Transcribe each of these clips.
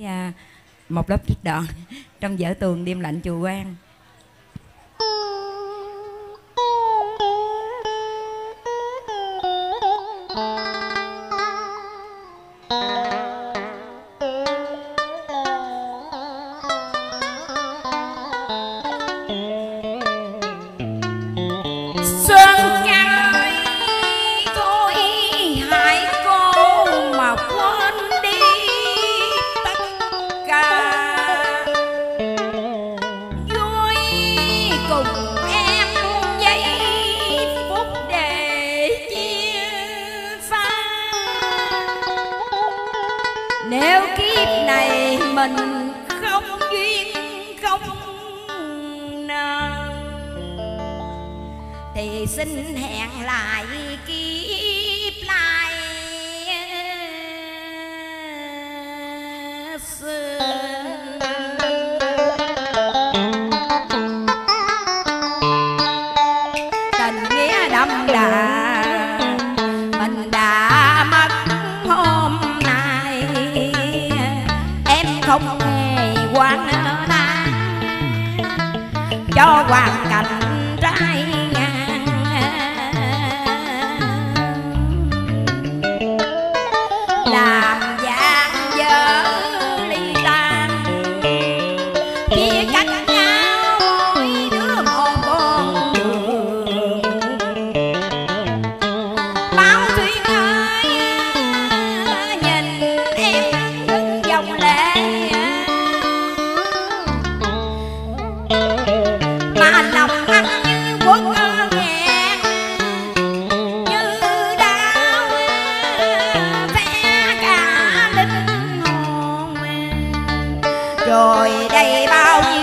Dạ. một lớp trích đoạn trong vở tuồng đêm lạnh chùa quan nếu kiếp này mình không duyên không nợ, thì xin hẹn lại kiếp lại xưa. Tình nghĩa đậm đà không hề quan nợ ta cho hoàn cảnh trai rồi đây bao nhiêu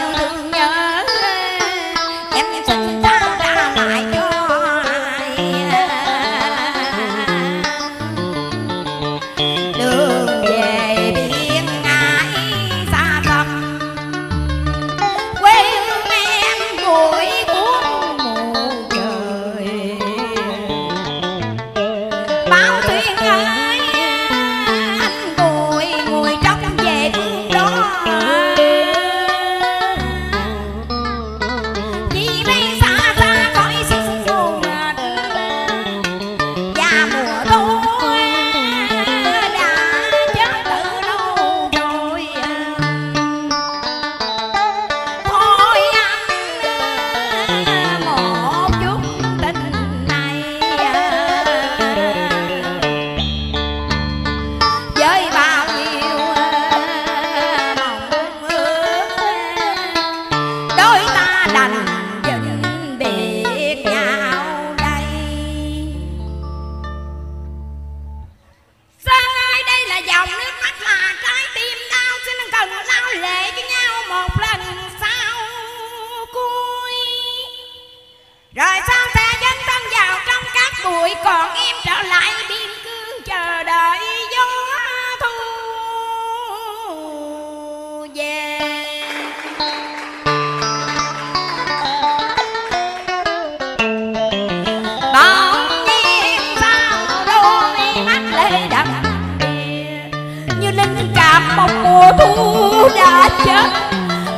chết.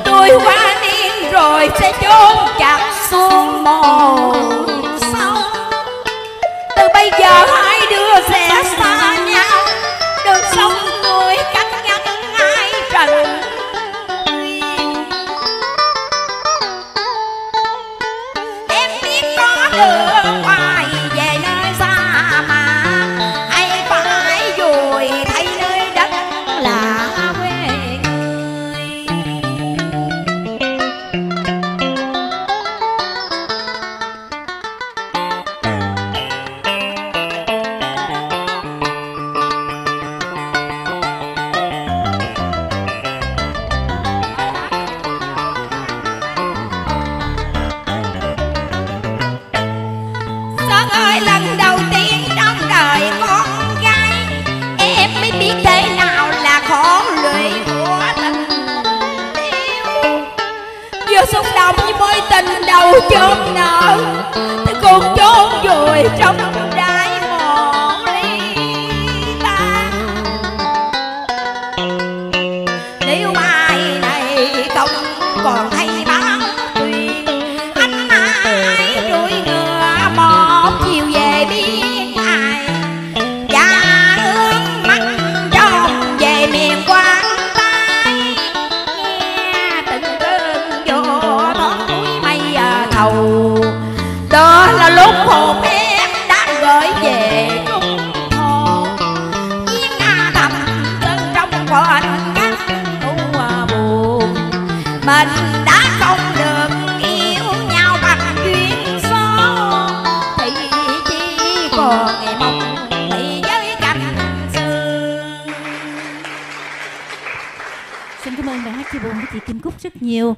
Tôi quá niên rồi sẽ chôn chặt xuống mồ sâu từ bây giờ hai đứa sẽ xa chôn nợ. Thì còn chôn vùi trong còn mộng bị với cảnh xưa. Xin cảm ơn bài hát chia buồn với chị Kim Cúc rất nhiều.